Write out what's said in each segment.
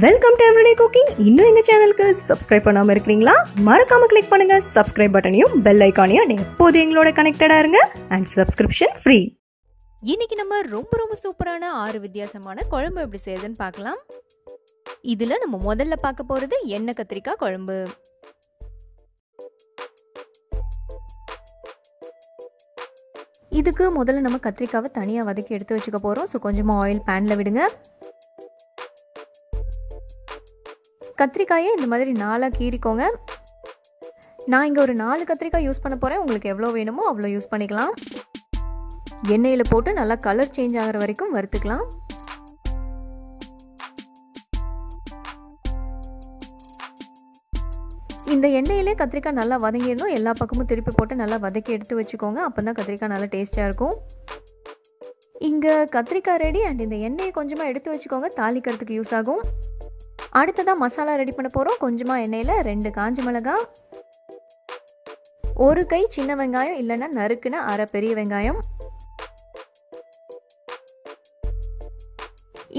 Welcome to everyday cooking இன்னும் எங்கள் சேனலுக்கு சப்ஸ்கிரைப் பண்ணாமல் இருக்கிறீங்களா? மறக்காம கிளிக் பண்ணுங்க. சப்ஸ்கிரைப் பட்டனையும் பெல் ஐக்கானையும் எப்போது எங்களோட கனெக்டடாக இருங்க. அண்ட் சப்ஸ்கிரிப்ஷன் ஃப்ரீ இன்னைக்கு நம்ம ரொம்ப ரொம்ப சூப்பரான ஆறு வித்தியாசமான குழம்பு எப்படி செய்யுதுன்னு பார்க்கலாம். இதில் நம்ம முதல்ல பார்க்க போகிறது எண்ணெய் கத்திரிக்காய் குழம்பு. இதுக்கு முதல்ல நம்ம கத்திரிக்காவை தனியாக வதக்கி எடுத்து வச்சுக்க போகிறோம் ஸோ கொஞ்சமாக ஆயில் பேனில் விடுங்க. கத்திரிக்காயை இந்த மாதிரி நாளாக கீறிக்கோங்க. நான் இங்கே ஒரு நாலு கத்திரிக்காய் யூஸ் பண்ண போகிறேன் உங்களுக்கு எவ்வளோ வேணுமோ அவ்வளோ யூஸ் பண்ணிக்கலாம். எண்ணெயில் போட்டு நல்லா கலர் சேஞ்ச் ஆகிற வரைக்கும் வறுத்துக்கலாம். இந்த எண்ணெயிலே கத்திரிக்காய் நல்லா வதங்கிடணும். எல்லா பக்கமும் திருப்பி போட்டு நல்லா வதக்கி எடுத்து வச்சுக்கோங்க. அப்போ தான் கத்திரிக்காய் நல்லா டேஸ்ட்டாக இருக்கும். இங்கே கத்திரிக்காய் ரெடி அண்ட் இந்த எண்ணெயை கொஞ்சமாக எடுத்து வச்சுக்கோங்க. தாளிக்கிறதுக்கு யூஸ் ஆகும். அடுத்ததாக மசாலா ரெடி பண்ண போகிறோம் கொஞ்சமாக எண்ணெயில் ரெண்டு காஞ்ச மிளகாய் ஒரு கை சின்ன வெங்காயம் இல்லைன்னா நறுக்குன அரை பெரிய வெங்காயம்.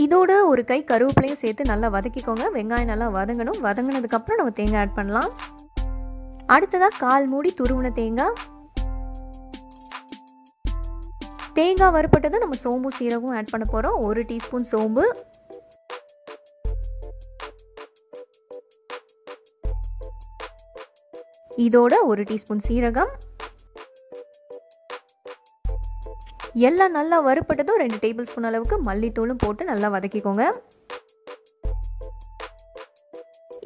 இதோட ஒரு கை கருவேப்பிலையும் சேர்த்து நல்லா வதக்கிக்கோங்க. வெங்காயம் நல்லா வதங்கணும். வதங்கினதுக்கப்புறம் நம்ம தேங்காய் ஆட் பண்ணலாம். அடுத்ததாக கால் மூடி துருவின தேங்காய். தேங்காய் வறுப்பட்டதும் நம்ம சோம்பு சீரகம் ஆட் பண்ண போகிறோம் ஒரு டீஸ்பூன் சோம்பு. இதோட ஒரு டீஸ்பூன் சீரகம். எல்லாம் நல்லா வறுப்பட்டதும் ரெண்டு டேபிள் ஸ்பூன் அளவுக்கு மல்லித்தூளும் போட்டு நல்லா வதக்கிக்கோங்க.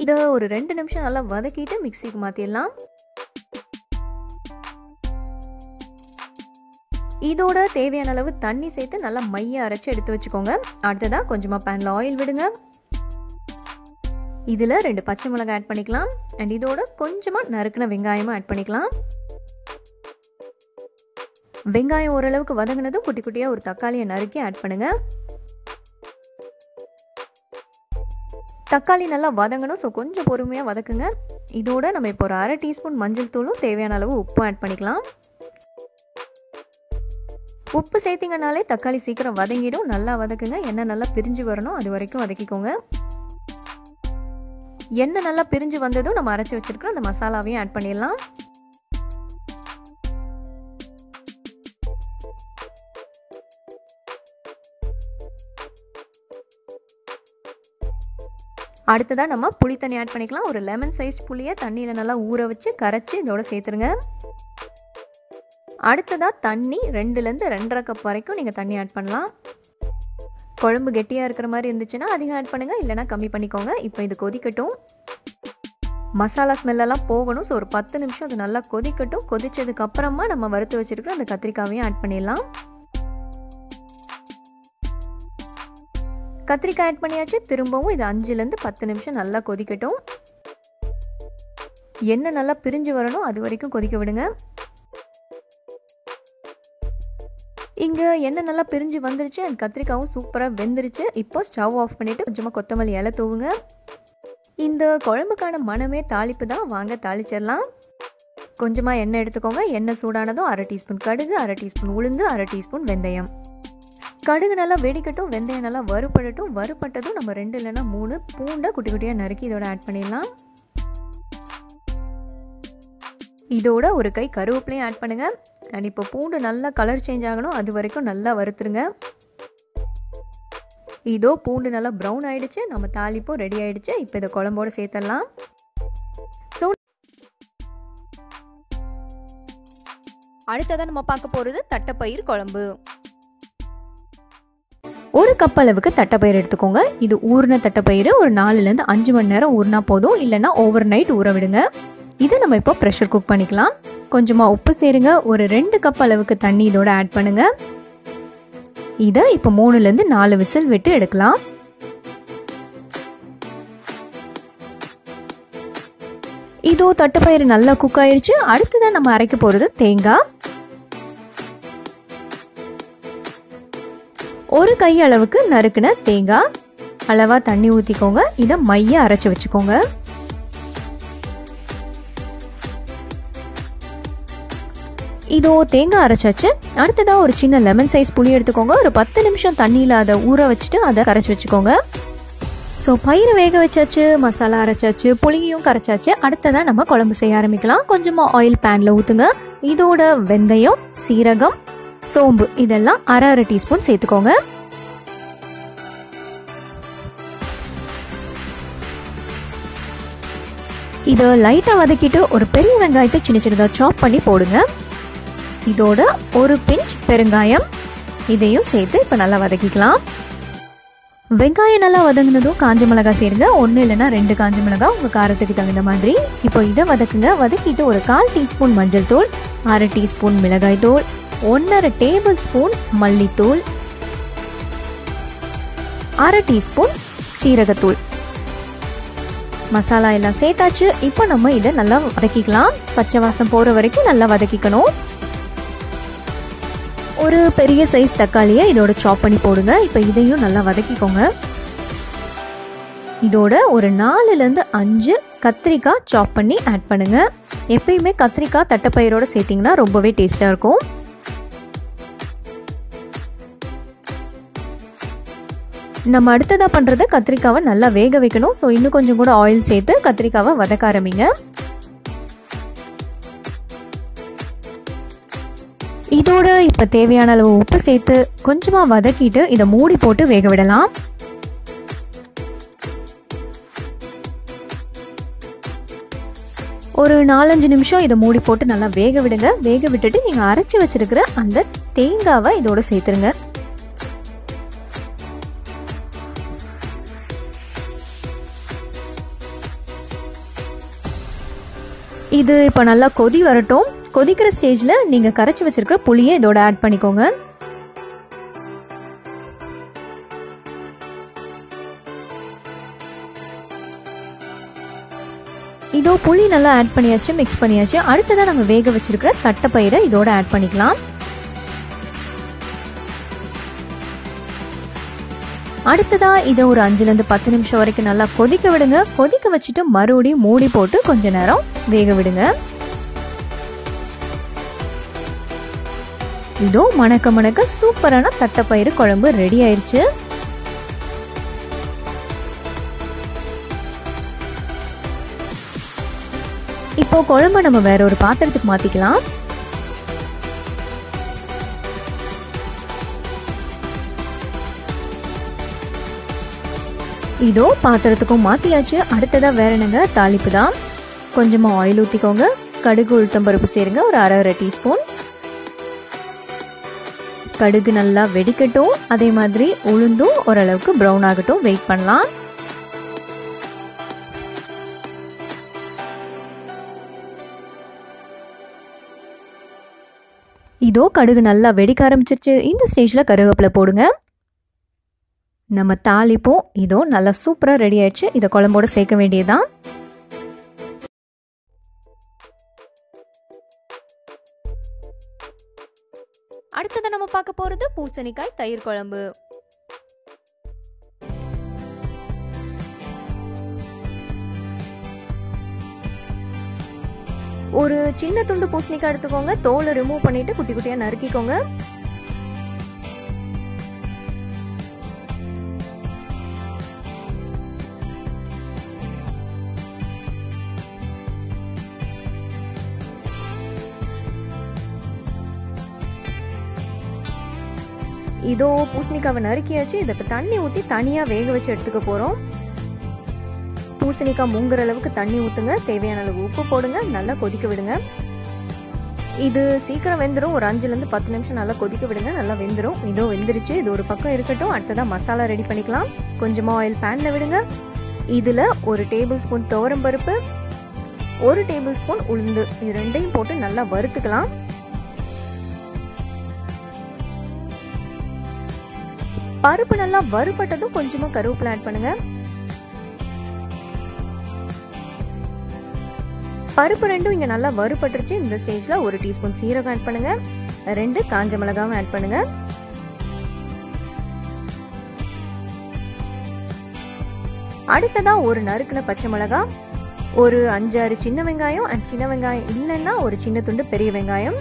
இதை ஒரு ரெண்டு நிமிஷம் நல்லா வதக்கிட்டு மிக்சிக்கு மாற்றிடலாம் இதோட தேவையான அளவு தண்ணி சேர்த்து நல்லா மைய அரைச்சி எடுத்து வச்சுக்கோங்க. அடுத்ததாக கொஞ்சமாக பேனில் ஆயில் விடுங்க. இதில் ரெண்டு பச்சை மிளகாய் ஆட் பண்ணிக்கலாம். அண்ட் இதோட கொஞ்சமாக நறுக்கின வெங்காயமும் ஆட் பண்ணிக்கலாம். வெங்காயம் ஓரளவுக்கு வதங்கினதும் குட்டி குட்டியாக ஒரு தக்காளியை நறுக்கி ஆட் பண்ணுங்கள் தக்காளி நல்லா வதங்கணும் ஸோ கொஞ்சம் பொறுமையாக வதக்குங்க. இதோட நம்ம இப்போ ஒரு அரை டீஸ்பூன் மஞ்சள் தூளும் தேவையான அளவு உப்பும் ஆட் பண்ணிக்கலாம். உப்பு சேர்த்திங்கனாலே தக்காளி சீக்கிரம் வதங்கிடும் நல்லா வதக்குங்க. எண்ணெய் நல்லா பிரிஞ்சு வரணும் அது வரைக்கும் வதக்கிக்கோங்க. எண்ணெய் நல்லா பிரிஞ்சு வந்ததும் நம்ம அரைச்சி வச்சிருக்கோம் அந்த மசாலாவையும் ஆட் பண்ணிடலாம். அடுத்ததாக நம்ம புளி தண்ணி ஆட் பண்ணிக்கலாம். ஒரு லெமன் சைஸ் புளியை தண்ணியில் நல்லா ஊற வச்சு கரைச்சி இதோட சேர்த்துருங்க. அடுத்ததாக தண்ணி ரெண்டுலேருந்து ரெண்டரை கப் வரைக்கும் நீங்கள் தண்ணி ஆட் பண்ணலாம். குழம்பு கெட்டியாக இருக்கிற மாதிரி இருந்துச்சுன்னா அதிகம் ஆட் பண்ணுங்கள் இல்லைனா கம்மி பண்ணிக்கோங்க. இப்போ இது கொதிக்கட்டும். மசாலா ஸ்மெல்லெல்லாம் போகணும். ஸோ ஒரு பத்து நிமிஷம் அது நல்லா கொதிக்கட்டும். கொதிச்சதுக்கப்புறமா நம்ம வறுத்து வச்சுருக்கிற அந்த கத்திரிக்காவையும் ஆட் பண்ணிடலாம். கத்திரிக்காய் ஆட் பண்ணியாச்சு. திரும்பவும் இது அஞ்சுலேருந்து பத்து நிமிஷம் நல்லா கொதிக்கட்டும். எண்ணெய் நல்லா பிரிஞ்சு வரணும். அது வரைக்கும் கொதிக்க விடுங்க. இங்கே எண்ணெய் நல்லா பிரிஞ்சு வந்துருச்சு. அண்ட் கத்திரிக்காவும் சூப்பராக வெந்துருச்சு. இப்போ ஸ்டவ் ஆஃப் பண்ணிவிட்டு கொஞ்சமாக கொத்தமல்லி இலை தூவுங்க. இந்த குழம்புக்கான மனமே தாளிப்பு தான். வாங்க தாளிச்சிடலாம். கொஞ்சமாக எண்ணெய் எடுத்துக்கோங்க. எண்ணெய் சூடானதும் அரை டீஸ்பூன் கடுகு அரை டீஸ்பூன் உளுந்து அரை டீஸ்பூன் வெந்தயம். கடுகு நல்லா வெடிக்கட்டும். வெந்தயம் நல்லா வறுபடட்டும். வறுப்பட்டதும் நம்ம ரெண்டு இல்லைன்னா மூணு பூண்டை குட்டி குட்டியாக நறுக்கி இதோட ஆட் பண்ணிடலாம். இதோட ஒரு கை கருவேப்பிலையும் ஆட் பண்ணுங்க. அண்ட் இப்போ பூண்டு நல்லா கலர் சேஞ்ச் ஆகணும். அது வரைக்கும் நல்லா வறுத்துருங்க. இதோ பூண்டு நல்லா ப்ரௌன் ஆயிடுச்சு. நம்ம தாளிப்பும் ரெடி ஆயிடுச்சு. இப்போ இதை குழம்போட சேர்த்துடலாம். ஸோ அடுத்ததான் நம்ம பார்க்க போகிறது தட்டைப்பயிர் குழம்பு. ஒரு கப் அளவுக்கு தட்டைப்பயிர் எடுத்துக்கோங்க. இது ஊறின தட்டைப்பயிறு. ஒரு நாலுலேருந்து அஞ்சு மணி நேரம் ஊறினா போதும். இல்லைன்னா ஓவர் நைட் ஊற விடுங்க. இதை நம்ம இப்போ ப்ரெஷர் குக் பண்ணிக்கலாம். கொஞ்சமாக உப்பு சேருங்க. ஒரு ரெண்டு கப் அளவுக்கு தண்ணி இதோட ஆட் பண்ணுங்க. இதை இப்போ மூணுலேருந்து நாலு விசில் விட்டு எடுக்கலாம். இதோ தட்டைப்பயிறு நல்லா குக் ஆயிருச்சு. அடுத்ததான் நம்ம அரைக்க போகிறது தேங்காய். ஒரு கை அளவுக்கு நறுக்குன தேங்காய். அளவாக தண்ணி ஊற்றிக்கோங்க இதை மைய அரைச்சி வச்சுக்கோங்க. இதோ தேங்காய் அரைச்சாச்சு. அடுத்ததாக ஒரு சின்ன லெமன் சைஸ் புளி எடுத்துக்கோங்க. ஒரு பத்து நிமிஷம் தண்ணியில் அதை ஊற வச்சுட்டு அதை கரைச்சி வச்சுக்கோங்க. ஸோ பயிரை வேக வச்சாச்சு மசாலா அரைச்சாச்சு புளியும் கரைச்சாச்சு. அடுத்ததாக நம்ம குழம்பு செய்ய ஆரம்பிக்கலாம். கொஞ்சமாக ஆயில் பேனில் ஊற்றுங்க இதோட வெந்தயம் சீரகம் சோம்பு இதெல்லாம் அரை அரை டீஸ்பூன் சேர்த்துக்கோங்க. இதை லைட்டாக வதக்கிட்டு ஒரு பெரிய வெங்காயத்தை சின்ன சின்னதாக சாப் பண்ணி போடுங்க. இதோட ஒரு பிஞ்ச் பெருங்காயம். இதையும் சேர்த்து இப்போ நல்லா வதக்கிக்கலாம். வெங்காயம் நல்லா வதங்கினதும் காஞ்ச மிளகாய் சேருங்க. ஒன்று இல்லைன்னா ரெண்டு காஞ்ச மிளகாய் உங்கள் காரத்துக்கு தகுந்த மாதிரி. இப்போ இதை வதக்குங்க. வதக்கிட்டு ஒரு கால் டீஸ்பூன் மஞ்சள் தூள் அரை டீஸ்பூன் மிளகாய் தூள் ஒன்றரை டேபிள் ஸ்பூன் மல்லித்தூள் அரை டீஸ்பூன் சீரகத்தூள். மசாலா எல்லாம் சேர்த்தாச்சு. இப்போ நம்ம இதை நல்லா வதக்கிக்கலாம். பச்சை வாசம் போகிற வரைக்கும் நல்லா வதக்கிக்கணும். ஒரு பெரிய சைஸ் தக்காளியை இதோட சாப் பண்ணி போடுங்க. இப்போ இதையும் நல்லா வதக்கிக்கோங்க. இதோட ஒரு நாலுலேருந்து அஞ்சு கத்திரிக்காய் சாப் பண்ணி ஆட் பண்ணுங்க. எப்பயுமே கத்திரிக்காய் தட்டைப்பயிரோட சேர்த்திங்கன்னா ரொம்பவே டேஸ்டாக இருக்கும். நம்ம அடுத்ததாக பண்ணுறது கத்திரிக்காவை நல்லா வேக வைக்கணும். ஸோ இன்னும் கொஞ்சம் கூட ஆயில் சேர்த்து கத்திரிக்காவை வதக்க ஆரம்பிங்க. இதோட இப்போ தேவையான அளவு உப்பு சேர்த்து கொஞ்சமாக வதக்கிட்டு இதை மூடி போட்டு வேக விடலாம். ஒரு நாலஞ்சு நிமிஷம் இதை மூடி போட்டு நல்லா வேக விடுங்க. வேக விட்டுட்டு நீங்கள் அரைச்சி வச்சிருக்கிற அந்த தேங்காவை இதோட சேர்த்துருங்க. இது இப்போ நல்லா கொதி வரட்டும். கொதிக்கிற ஸ்டேஜில் நீங்கள் கரைச்சி வச்சுருக்கிற புளியை இதோட ஆட் பண்ணிக்கோங்க. இதோ புளி நல்லா ஆட் பண்ணியாச்சு மிக்ஸ் பண்ணியாச்சு. அடுத்ததாக நம்ம வேக வச்சிருக்கிற தட்டைப்பயிரை இதோட ஆட் பண்ணிக்கலாம். அடுத்ததா இதை ஒரு அஞ்சுலேருந்து பத்து நிமிஷம் வரைக்கும் நல்லா கொதிக்க விடுங்க. கொதிக்க வச்சுட்டு மறுபடியும் மூடி போட்டு கொஞ்ச நேரம் வேக விடுங்க. இதோ மணக்க மணக்க சூப்பரான தட்டைப்பயிறு குழம்பு ரெடி ஆயிருச்சு. இப்போ குழம்பு நம்ம வேற ஒரு பாத்திரத்துக்கு மாத்திக்கலாம். இதோ பாத்திரத்துக்கும் மாத்தியாச்சு. அடுத்ததா வேற என்னங்க? தாளிப்பு தான். கொஞ்சமா ஆயில் ஊத்திக்கோங்க. கடுகு உளுத்தம் பருப்பு சேருங்க. ஒரு அரை அரை டீஸ்பூன். கடுகு நல்லா வெடிக்கட்டும். அதே மாதிரி உளுந்தும் ஓரளவுக்கு ப்ரௌன் ஆகட்டும். வெயிட் பண்ணலாம். இதோ கடுகு நல்லா வெடிக்க ஆரம்பிச்சிருச்சு. இந்த ஸ்டேஜில் கருவேப்பிலை போடுங்க. நம்ம தாளிப்போம் இதோ நல்லா சூப்பராக ரெடி ஆயிடுச்சு. இதை குழம்போட சேர்க்க வேண்டியதுதான். அடுத்ததை நம்ம பார்க்க போகிறது பூசணிக்காய் தயிர் குழம்பு. ஒரு சின்ன துண்டு பூசணிக்காய் எடுத்துக்கோங்க. தோலை ரிமூவ் பண்ணிட்டு குட்டி குட்டியாக நறுக்கிக்கோங்க. இதோ பூசணிக்காவை நறுக்கியாச்சு இதை இப்போ தண்ணி ஊற்றி தனியாக வேக வச்சு எடுத்துக்க போகிறோம் பூசணிக்காய் மூங்குற அளவுக்கு தண்ணி ஊற்றுங்க தேவையான அளவு உப்பு போடுங்க. நல்லா கொதிக்க விடுங்க. இது சீக்கிரம் வெந்துடும் ஒரு அஞ்சுலேருந்து பத்து நிமிஷம் நல்லா கொதிக்க விடுங்க. நல்லா வெந்துடும் இதோ வெந்துருச்சு. இது ஒரு பக்கம் இருக்கட்டும். அடுத்ததாக மசாலா ரெடி பண்ணிக்கலாம். கொஞ்சமாக ஆயில் பேனில் விடுங்க. இதில் ஒரு டேபிள் ஸ்பூன் துவரம் பருப்பு ஒரு டேபிள் ஸ்பூன் உளுந்து. இது ரெண்டையும் போட்டு நல்லா வறுத்துக்கலாம். பருப்பு நல்லா வறுபட்டதும் கொஞ்சமா கருவேப்பிலை ஆட் பண்ணுங்க. பருப்பு ரெண்டும் இங்க நல்லா வறுபட்டுருச்சு. இந்த ஸ்டேஜ்ல ஒரு டீஸ்பூன் சீரகம் ஆட் பண்ணுங்க. ரெண்டு காஞ்ச மிளகாவும் ஆட் பண்ணுங்க. அடுத்ததா ஒரு நறுக்குன பச்சை மிளகா. ஒரு அஞ்சாறு சின்ன வெங்காயம். அண்ட் சின்ன வெங்காயம் இல்லைன்னா ஒரு சின்ன துண்டு பெரிய வெங்காயம்.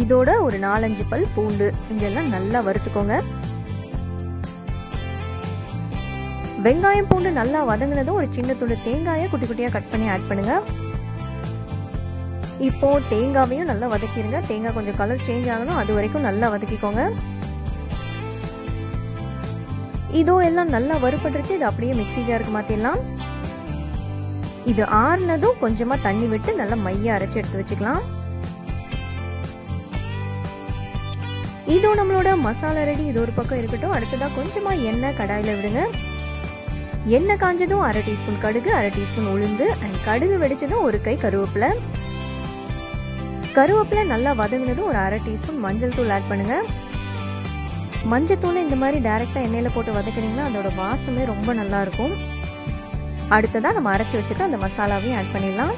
இதோட ஒரு நாலஞ்சு பல் பூண்டு. இதெல்லாம் நல்லா வறுத்துக்கோங்க. வெங்காயம் பூண்டு நல்லா வதங்கினதும் ஒரு சின்ன துண்டு தேங்காயை குட்டி குட்டியாக கட் பண்ணி ஆட் பண்ணுங்க. இப்போ தேங்காவையும் நல்லா வதக்கிடுங்க தேங்காய் கொஞ்சம் கலர் சேஞ்ச் ஆகணும். அது வரைக்கும் நல்லா வதக்கிக்கோங்க. இதோ எல்லாம் நல்லா வறுபட்டுருச்சு. இது அப்படியே மிக்சி ஜாருக்கு மாற்றிடலாம் இது ஆறுனதும் கொஞ்சமாக தண்ணி விட்டு நல்லா மைய அரைச்சி எடுத்து வச்சுக்கலாம். இதோ நம்மளோட மசாலா ரெடி இது ஒரு பக்கம் இருக்கட்டும். அடுத்ததாக கொஞ்சமாக எண்ணெய் கடாயில் விடுங்க. எண்ணெய் காஞ்சதும் அரை டீஸ்பூன் கடுகு அரை டீஸ்பூன் உளுந்து அண்ட் கடுகு வெடிச்சதும் ஒரு கை கருவேப்பிலை. கருவேப்பிலை நல்லா வதங்கினதும் ஒரு அரை டீஸ்பூன் மஞ்சள் தூள் ஆட் பண்ணுங்க. மஞ்சள் தூள் இந்த மாதிரி டைரெக்டாக எண்ணெயில் போட்டு வதக்கினீங்கன்னா அதோட வாசமே ரொம்ப நல்லா இருக்கும். அடுத்ததாக நம்ம அரைச்சி வச்சுட்டு அந்த மசாலாவையும் ஆட் பண்ணிடலாம்.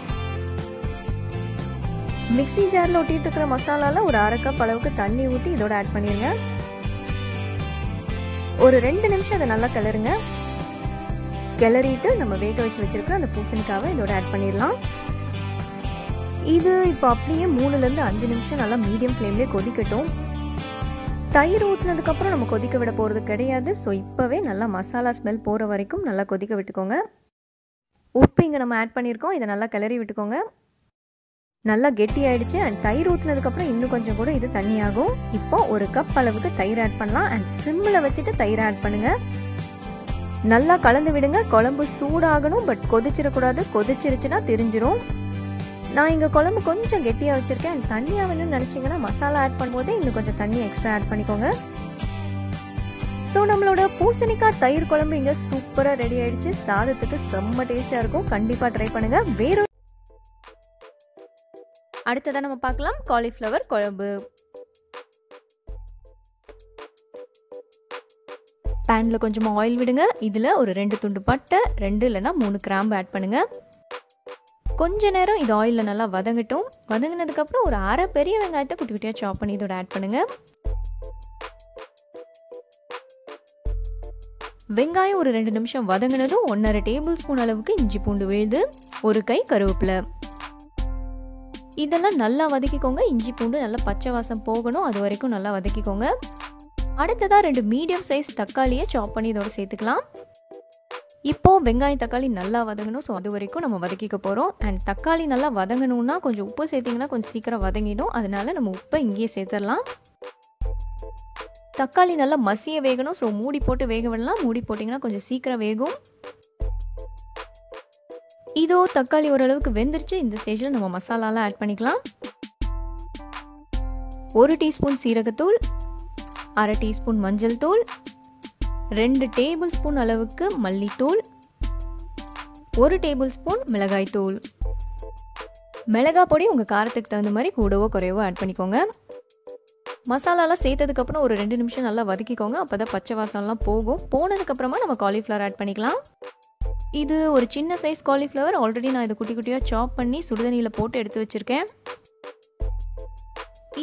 மிக்சி ஜாரில் ஒட்டிட்டு இருக்கிற மசாலாவில் ஒரு அரை கப் அளவுக்கு தண்ணி ஊற்றி இதோட ஆட் பண்ணிடுங்க ஒரு ரெண்டு நிமிஷம் அதை நல்லா கிளறுங்க. கிளறிட்டு நம்ம வேக வச்சு வச்சிருக்கிற அந்த பூசணிக்காவை இதோட ஆட் பண்ணிடலாம். இது இப்போ அப்படியே மூணுலேருந்து அஞ்சு நிமிஷம் நல்லா மீடியம் ஃப்ளேம்லேயே கொதிக்கட்டும். தயிர் ஊற்றுனதுக்கப்புறம் நம்ம கொதிக்க விட போகிறது கிடையாது. ஸோ இப்போவே நல்லா மசாலா ஸ்மெல் போகிற வரைக்கும் நல்லா கொதிக்க விட்டுக்கோங்க. உப்பு இங்கே நம்ம ஆட் பண்ணியிருக்கோம் இதை நல்லா கிளறி விட்டுக்கோங்க. நல்லா கெட்டி ஆயிடுச்சு. அண்ட் தயிர் ஊற்றுனதுக்கப்புறம் இன்னும் கொஞ்சம் கூட இது தண்ணியாகும். இப்போ ஒரு கப் அளவுக்கு தயிர் ஆட் பண்ணலாம். அண்ட் சிம்மில் வச்சுட்டு தயிர் ஆட் பண்ணுங்கள் நல்லா கலந்து விடுங்க. குழம்பு சூடாகணும் பட் கொதிச்சிடக்கூடாது. கொதிச்சிருச்சுன்னா தெரிஞ்சிடும் நான் இங்கே குழம்பு கொஞ்சம் கெட்டியாக வச்சுருக்கேன். தண்ணியாக வேணும்னு நினச்சிங்கன்னா மசாலா ஆட் பண்ணும்போதே இன்னும் கொஞ்சம் தண்ணி எக்ஸ்ட்ரா ஆட் பண்ணிக்கோங்க. ஸோ நம்மளோட பூசணிக்காய் தயிர் குழம்பு இங்கே சூப்பராக ரெடி ஆயிடுச்சு. சாதத்துக்கு செம்ம டேஸ்டாக இருக்கும். கண்டிப்பாக ட்ரை பண்ணுங்கள் வேறு அடுத்ததாக நம்ம பார்க்கலாம். காலிஃப்ளவர் குழம்பு. பேனில் கொஞ்சமாக ஆயில் விடுங்க. இதில் ஒரு ரெண்டு துண்டு பட்டை ரெண்டு இல்லைன்னா மூணு கிராம்பு ஆட் பண்ணுங்கள் கொஞ்ச நேரம் இது ஆயிலில் நல்லா வதங்கட்டும். வதங்கினதுக்கப்புறம் ஒரு அரை பெரிய வெங்காயத்தை குட்டி குட்டியாக சாப் பண்ணி இதோட ஆட் பண்ணுங்கள் வெங்காயம் ஒரு ரெண்டு நிமிஷம் வதங்கினதும் ஒன்றரை டேபிள் ஸ்பூன் அளவுக்கு இஞ்சி பூண்டு விழுது ஒரு கை கருவேப்பிலை. இதெல்லாம் நல்லா வதக்கிக்கோங்க. இஞ்சி பூண்டு நல்லா பச்சை வாசம் போகணும். அது வரைக்கும் நல்லா வதக்கிக்கோங்க. அடுத்ததாக ரெண்டு மீடியம் சைஸ் தக்காளியை சாப் பண்ணி இதோட சேர்த்துக்கலாம். இப்போ வெங்காயம் தக்காளி நல்லா வதங்கணும். ஸோ அது வரைக்கும் நம்ம வதக்கிக்க போகிறோம் அண்ட் தக்காளி நல்லா வதங்கணும்னா கொஞ்சம் உப்பு சேர்த்திங்கன்னா கொஞ்சம் சீக்கிரம் வதங்கிடும். அதனால நம்ம உப்பை இங்கேயே சேர்த்துடலாம். தக்காளி நல்லா மசிய வேகணும். ஸோ மூடி போட்டு வேக விடலாம். மூடி போட்டிங்கன்னா கொஞ்சம் சீக்கிரம் வேகும். இதோ தக்காளி ஓரளவுக்கு வெந்துருச்சு. இந்த ஸ்டேஜில் நம்ம மசாலாலாம் ஆட் பண்ணிக்கலாம். ஒரு டீஸ்பூன் சீரகத்தூள். அரை டீஸ்பூன் மஞ்சள் தூள் ரெண்டு டேபிள் ஸ்பூன் அளவுக்கு மல்லித்தூள் ஒரு டேபிள் ஸ்பூன் மிளகாய் தூள் மிளகா பொடி உங்கள் காரத்துக்கு தகுந்த மாதிரி கூடவோ குறைவோ ஆட் பண்ணிக்கோங்க. மசாலாலாம் சேர்த்ததுக்கப்புறம் ஒரு ரெண்டு நிமிஷம் நல்லா வதக்கிக்கோங்க. அப்போ தான் பச்சை வாசம்லாம் போகும். போனதுக்கப்புறமா நம்ம காலிஃப்ளவர் ஆட் பண்ணிக்கலாம். இது ஒரு சின்ன சைஸ் காலிஃப்ளவர் ஆல்ரெடி நான் இதை குட்டி குட்டியாக சாப் பண்ணி சுடுதண்ணியில் போட்டு எடுத்து வச்சுருக்கேன்.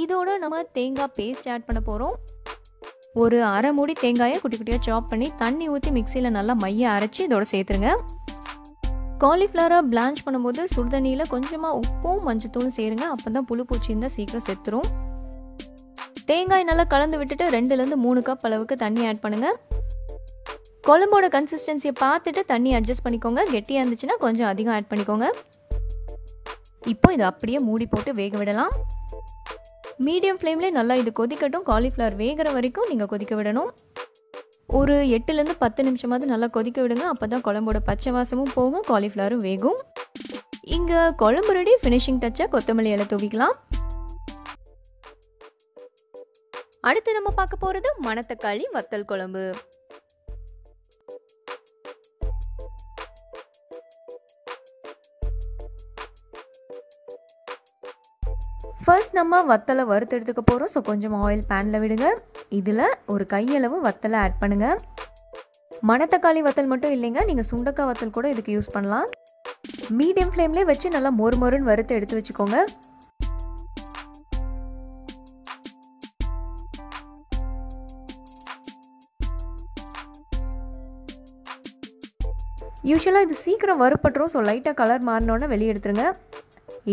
இதோட நம்ம தேங்காய் பேஸ்ட் ஆட் பண்ண போகிறோம் ஒரு அரை மூடி தேங்காயை குட்டி குட்டியாக சாப் பண்ணி தண்ணி ஊற்றி மிக்சியில் நல்லா மைய அரைச்சி இதோட சேர்த்துருங்க. காலிஃப்ளவரை பிளான்ச் பண்ணும்போது சுடுதண்ணியில் கொஞ்சமாக உப்பும் மஞ்சத்தூளும் சேருங்க. அப்போ தான் புழு பூச்சி இருந்தால் சீக்கிரம் செத்துரும். தேங்காய் நல்லா கலந்து விட்டுட்டு ரெண்டுலேருந்து மூணு கப் அளவுக்கு தண்ணி ஆட் பண்ணுங்கள் குழம்போட கன்சிஸ்டன்சியை பார்த்துட்டு தண்ணி அட்ஜஸ்ட் பண்ணிக்கோங்க. கெட்டியாக இருந்துச்சுன்னா கொஞ்சம் அதிகம் ஆட் பண்ணிக்கோங்க. இப்போ இதை அப்படியே மூடி போட்டு வேக விடலாம். மீடியம் ஃப்ளேம்லேயே நல்லா இது கொதிக்கட்டும். காலிஃப்ளவர் வேகிற வரைக்கும் நீங்கள் கொதிக்க விடணும். ஒரு எட்டுலேருந்து பத்து நிமிஷமாவது நல்லா கொதிக்க விடுங்க. அப்போ தான் குழம்போட பச்சை வாசமும் போகும் காலிஃப்ளவரும் வேகும். இங்கே குழம்பு ரெடி ஃபினிஷிங் டச்சாக கொத்தமல்லி இலை தூவிக்கலாம். அடுத்து நம்ம பார்க்க போகிறது மணத்தக்காளி வத்தல் குழம்பு. ஃபர்ஸ்ட் நம்ம வத்தலை வறுத்தெடுத்துக்க போகிறோம் ஸோ கொஞ்சம் ஆயில் பேனில் விடுங்க. இதில் ஒரு கையளவு வத்தலை ஆட் பண்ணுங்கள் மணத்தக்காளி வத்தல் மட்டும் இல்லைங்க. நீங்கள் சுண்டக்காய் வத்தல் கூட இதுக்கு யூஸ் பண்ணலாம். மீடியம் ஃப்ளேம்லேயே வச்சு நல்லா மொறு மொறுன்னு வறுத்து எடுத்து வச்சுக்கோங்க. யூஸ்வலாக இது சீக்கிரம் வறுப்பட்டுரும் ஸோ லைட்டாக கலர் மாறினோன்னே வெளியே எடுத்துருங்க.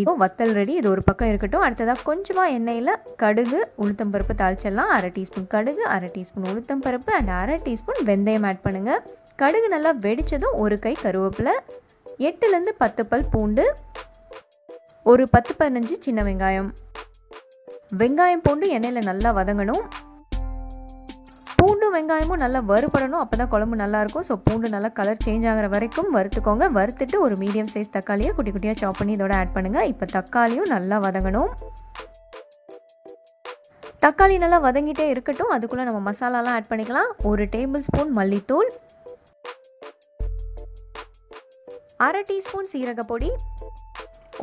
இதோ வத்தல் ரெடி. இது ஒரு பக்கம் இருக்கட்டும். அடுத்ததாக கொஞ்சமாக எண்ணெயில் கடுகு உளுத்தம்பருப்பு தாளிச்சிடலாம். அரை டீஸ்பூன் கடுகு அரை டீஸ்பூன் உளுத்தம்பருப்பு அண்ட் அரை டீஸ்பூன் வெந்தயம் ஆட் பண்ணுங்கள் கடுகு நல்லா வெடித்ததும் ஒரு கை கருவேப்பிலை எட்டுலேருந்து பத்து பல் பூண்டு ஒரு பத்து பதினஞ்சு சின்ன வெங்காயம். வெங்காயம் பூண்டு எண்ணெயில் நல்லா வதங்கணும். பூண்டும் வெங்காயமும் நல்லா வறுபடணும். அப்போ தான் குழம்பு நல்லாயிருக்கும். ஸோ பூண்டு நல்லா கலர் சேஞ்ச் ஆகிற வரைக்கும் வறுத்துக்கோங்க. வறுத்துட்டு ஒரு மீடியம் சைஸ் தக்காளியை குட்டி குட்டியாக சாப் பண்ணி இதோட ஆட் பண்ணுங்கள் இப்போ தக்காளியும் நல்லா வதங்கணும். தக்காளி நல்லா வதங்கிட்டே இருக்கட்டும். அதுக்குள்ளே நம்ம மசாலாலாம் ஆட் பண்ணிக்கலாம். ஒரு டேபிள் ஸ்பூன் மல்லித்தூள். அரை டீஸ்பூன் சீரக பொடி.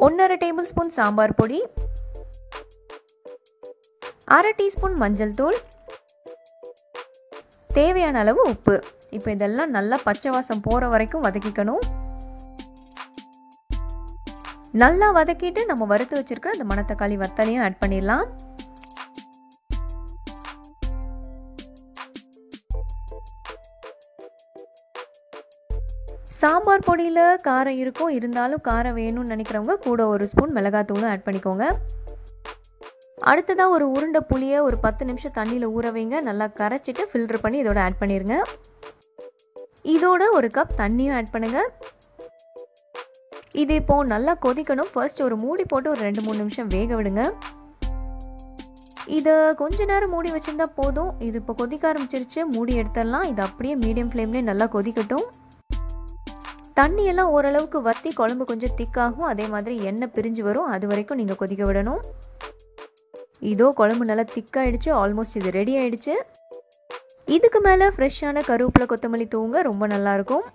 ஒன்றரை டேபிள் ஸ்பூன் சாம்பார் பொடி. அரை டீஸ்பூன் மஞ்சள் தூள். தேவையான அளவு உப்பு. இப்போ இதெல்லாம் நல்லா பச்சை வாசம் போகிற வரைக்கும் வதக்கிக்கணும். நல்லா வதக்கிட்டு நம்ம வறுத்து வச்சிருக்கிற அந்த மணத்தக்காளி வத்தலையும் ஆட் பண்ணிடலாம். சாம்பார் பொடியில் காரம் இருக்கும். இருந்தாலும் காரம் வேணும்னு நினைக்கிறவங்க கூட ஒரு ஸ்பூன் மிளகாத்தூளும் ஆட் பண்ணிக்கோங்க. அடுத்ததாக ஒரு உருண்டை புளியை ஒரு பத்து நிமிஷம் தண்ணியில் ஊற வைங்க. நல்லா கரைச்சிட்டு ஃபில்டர் பண்ணி இதோட ஆட் பண்ணிடுங்க இதோட ஒரு கப் தண்ணியும் ஆட் பண்ணுங்கள் இது இப்போ நல்லா கொதிக்கணும். ஃபர்ஸ்ட் ஒரு மூடி போட்டு ஒரு ரெண்டு மூணு நிமிஷம் வேக விடுங்க. இதை கொஞ்ச நேரம் மூடி வச்சிருந்தா போதும். இது இப்போ கொதிக்க ஆரம்பிச்சிருச்சு. மூடி எடுத்துடலாம். இது அப்படியே மீடியம் ஃப்ளேம்லேயே நல்லா கொதிக்கட்டும். தண்ணியெல்லாம் ஓரளவுக்கு வற்றி குழம்பு கொஞ்சம் திக்காகும் அதே மாதிரி எண்ணெய் பிரிஞ்சு வரும். அது வரைக்கும் நீங்கள் கொதிக்க விடணும். இதோ குழம்பு நல்லா திக்காயிடுச்சு ஆல்மோஸ்ட் இது ரெடி ஆயிடுச்சு. இதுக்கு மேலே ஃப்ரெஷ்ஷான கருவேப்பிலை கொத்தமல்லி தூங்க ரொம்ப நல்லாயிருக்கும்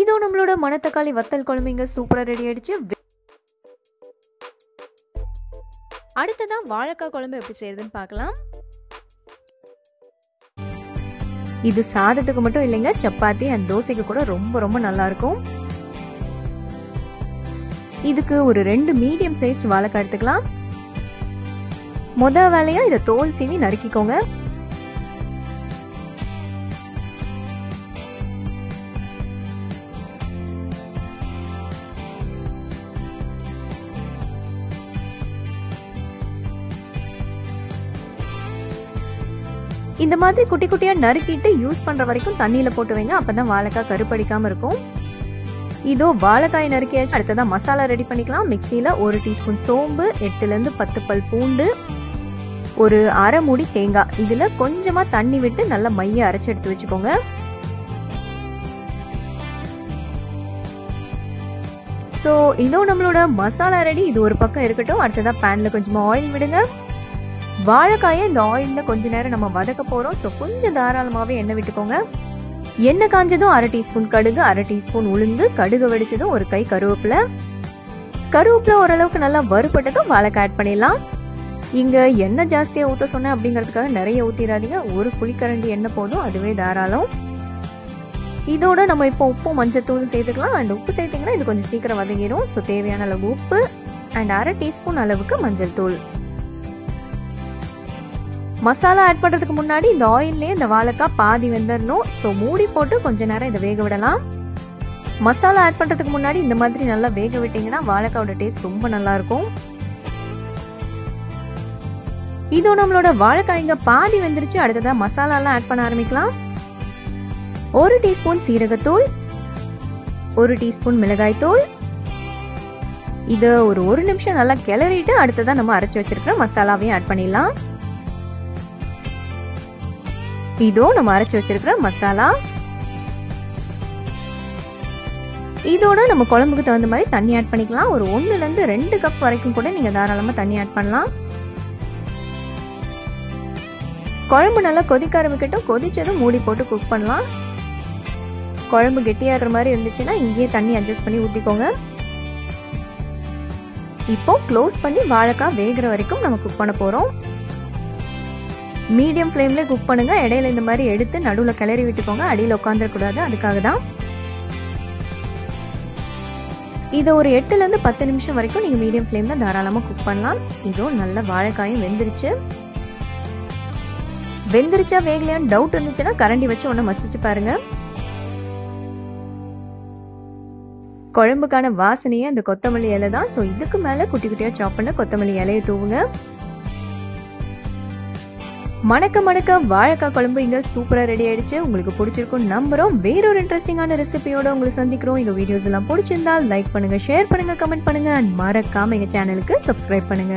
இதோ நம்மளோட மணத்தக்காளி வத்தல் குழம்பு இங்கே சூப்பராக ரெடி ஆயிடுச்சு. அடுத்ததான் வாழைக்காய் குழம்பு எப்படி செய்யறதுன்னு பார்க்கலாம். இது சாதத்துக்கு மட்டும் இல்லைங்க சப்பாத்தி அண்ட் தோசைக்கு கூட ரொம்ப ரொம்ப நல்லா இருக்கும். இதுக்கு ஒரு ரெண்டு மீடியம் சைஸ் வாழைக்காய் எடுத்துக்கலாம். முத வேலையா இதை தோல் சீவி நறுக்கிக்கோங்க. இந்த மாதிரி குட்டி குட்டியாக நறுக்கிட்டு யூஸ் பண்ணுற வரைக்கும் தண்ணியில் போட்டு வைங்க. அப்போ தான் வாழைக்காய் கருப்படிக்காமல் இருக்கும். இதோ வாழைக்காய் நறுக்கியாச்சு. அடுத்ததான் மசாலா ரெடி பண்ணிக்கலாம். மிக்சியில் ஒரு டீஸ்பூன் சோம்பு எட்டுலேருந்து பத்து பல் பூண்டு ஒரு அரை மூடி தேங்காய். இதில் கொஞ்சமாக தண்ணி விட்டு நல்லா மைய அரைச்சி எடுத்து வச்சுக்கோங்க. ஸோ இதோ நம்மளோட மசாலா ரெடி இது ஒரு பக்கம் இருக்கட்டும். அடுத்ததாக பேனில் கொஞ்சமாக ஆயில் விடுங்க. வாழைக்காயை இந்த ஆயிலில் கொஞ்ச நேரம் நம்ம வதக்க போகிறோம் ஸோ கொஞ்சம் தாராளமாகவே எண்ணெய் விட்டுக்கோங்க. எண்ணெய் காஞ்சதும் அரை டீஸ்பூன் கடுகு அரை டீஸ்பூன் உளுந்து கடுகு வெடிச்சதும் ஒரு கை கருவேப்பிலை. கருவேப்பிலை ஓரளவுக்கு நல்லா வறுபட்டதும் வாழைக்காய் ஆட் பண்ணிடலாம். இங்கே எண்ணெய் ஜாஸ்தியாக ஊற்ற சொன்னேன் அப்படிங்கிறதுக்காக நிறைய ஊற்றிடாதீங்க ஒரு புளிக்கரண்டி எண்ணெய் போதும் அதுவே தாராளம். இதோட நம்ம இப்போ உப்பு மஞ்சத்தூள் சேர்த்துக்கலாம். அண்ட் உப்பு சேர்த்திங்கன்னா இது கொஞ்சம் சீக்கிரம் வதங்கிடும். ஸோ தேவையான அளவு உப்பு அண்ட் அரை டீஸ்பூன் அளவுக்கு மஞ்சள் தூள். மசாலா ஆட் பண்ணுறதுக்கு முன்னாடி இந்த ஆயிலே இந்த வாழைக்காய் பாதி வெந்துடணும் ஸோ மூடி போட்டு கொஞ்ச நேரம் இதை வேக விடலாம். மசாலா ஆட் பண்ணுறதுக்கு முன்னாடி இந்த மாதிரி நல்லா வேக விட்டீங்கன்னா வாழைக்காயோட டேஸ்ட் ரொம்ப நல்லா இருக்கும். இதோ நம்மளோட வாழைக்காய்ங்க பாதி வெந்துருச்சு அடுத்ததாக மசாலாலாம் ஆட் பண்ண ஆரம்பிக்கலாம். ஒரு டீஸ்பூன் சீரகத்தூள் ஒரு டீஸ்பூன் மிளகாய் தூள் இதை ஒரு ஒரு நிமிஷம் நல்லா கிளறிட்டு அடுத்ததான் நம்ம அரைச்சி வச்சிருக்கிற மசாலாவையும் ஆட் பண்ணிடலாம். இதோ நம்ம அரைச்சி வச்சிருக்கிற மசாலா. இதோட நம்ம குழம்புக்கு தகுந்த மாதிரி தண்ணி ஆட் பண்ணிக்கலாம். ஒரு ஒன்றுலேருந்து ரெண்டு கப் வரைக்கும் கூட நீங்கள் தாராளமாக தண்ணி ஆட் பண்ணலாம். குழம்பு நல்லா கொதிக்க ஆரம்பிக்கட்டும். கொதிச்சதும் மூடி போட்டு குக் பண்ணலாம். குழம்பு கெட்டியாடுற மாதிரி இருந்துச்சுன்னா இங்கேயே தண்ணி அட்ஜஸ்ட் பண்ணி ஊற்றிக்கோங்க இப்போ க்ளோஸ் பண்ணி வாழைக்காய் வேகிற வரைக்கும் நம்ம குக் பண்ண போகிறோம் மீடியம் ஃப்ளேம்லேயே குக் பண்ணுங்க. இடையில இந்த மாதிரி எடுத்து நடுவில் கிளறி விட்டுக்கோங்க. அடியில் உட்காந்துடக்கூடாது அதுக்காக தான் இதை ஒரு எட்டுலேருந்து பத்து நிமிஷம் வரைக்கும் நீங்கள் மீடியம் ஃப்ளேமில் தாராளமாக குக் பண்ணலாம். இதுவும் நல்ல வாழைக்காயும் வெந்துருச்சு. வெந்துருச்சா வேகலையான்னு டவுட் இருந்துச்சுன்னா கரண்டி வச்சு ஒன்று மசிச்சு பாருங்க. குழம்புக்கான வாசனையே அந்த கொத்தமல்லி இலை தான். ஸோ இதுக்கு மேலே குட்டி குட்டியாக சாப் பண்ண கொத்தமல்லி இலையை தூவுங்க. மணக்க மணக்க வாழைக்காய் குழம்பு இங்கே சூப்பராக ரெடி ஆயிடுச்சு. உங்களுக்கு பிடிச்சிருக்கும் நம்புறோம். வேறொரு இன்ட்ரெஸ்டிங்கான ரெசிபியோட உங்களை சந்திக்கிறோம். எங்கள் வீடியோஸ் எல்லாம் பிடிச்சிருந்தா லைக் பண்ணுங்க ஷேர் பண்ணுங்க கமெண்ட் பண்ணுங்க அண்ட் மறக்காம எங்கள் சேனலுக்கு சப்ஸ்கிரைப் பண்ணுங்க.